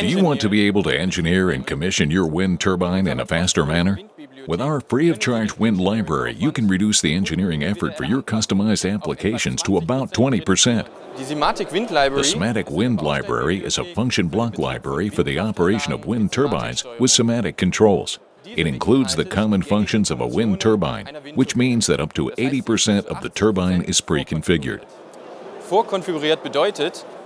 Do you want to be able to engineer and commission your wind turbine in a faster manner? With our free of charge wind library, you can reduce the engineering effort for your customized applications to about 20%. Die Simatic Wind Library The Simatic Wind Library is a function block library for the operation of wind turbines with Simatic controls. It includes the common functions of a wind turbine, which means that up to 80% of the turbine is pre-configured.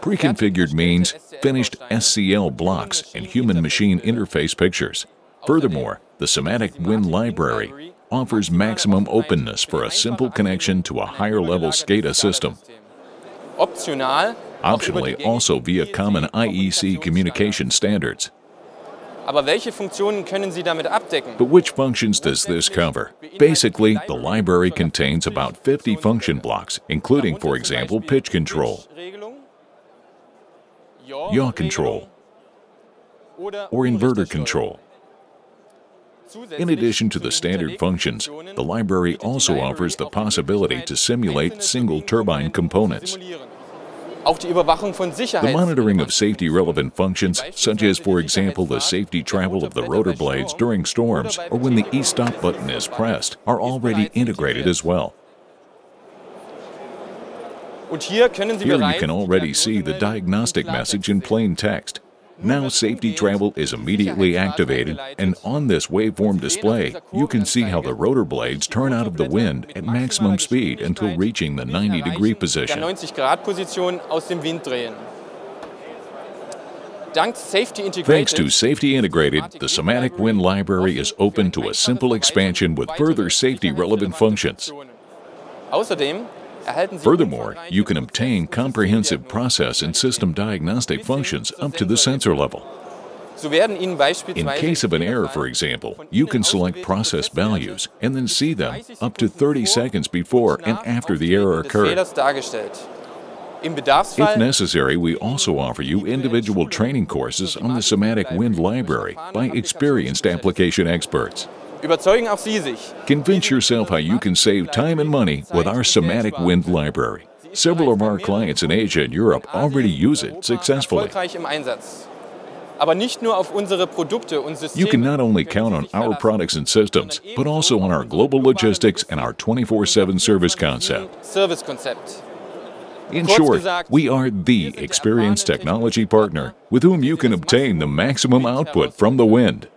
Pre-configured means finished SCL blocks and human-machine interface pictures. Furthermore, the Simatic Wind Library offers maximum openness for a simple connection to a higher-level SCADA system, optionally also via common IEC communication standards. But which functions does this cover? Basically, the library contains about 50 function blocks, including, for example, pitch control, yaw control, or inverter control. In addition to the standard functions, the library also offers the possibility to simulate single turbine components. The monitoring of safety relevant functions, such as, for example, the safety travel of the rotor blades during storms or when the e stop button is pressed, are already integrated as well. Und hier können Sie Here you can already see the diagnostic message in plain text. Now safety travel is immediately activated, and on this waveform display, you can see how the rotor blades turn out of the wind at maximum speed until reaching the 90 degree position. 90-Grad-Position aus dem Wind drehen. Dank Safety Thanks to Safety Integrated, the Simatic Wind Library is open to a simple expansion with further safety relevant functions. Außerdem erhalten Sie Furthermore, you can obtain comprehensive process and system diagnostic functions up to the sensor level. So werden Ihnen In case of an error, for example, you can select process values and then see them up to 30 seconds before and after the error occurred. Fehlers dargestellt. Im If necessary, we also offer you individual training courses on the Simatic Wind Library by experienced application experts. Überzeugen auch Sie sich. Convince yourself how you can save time and money with our Simatic Wind Library. Several of our clients in Asia and Europe already use it successfully. Erfolgreich im Einsatz. Aber nicht nur auf unsere Produkte und Systeme. You can not only count on our products and systems, but also on our global logistics and our 24 7 service concept. In short, we are the experienced technology partner with whom you can obtain the maximum output from the wind.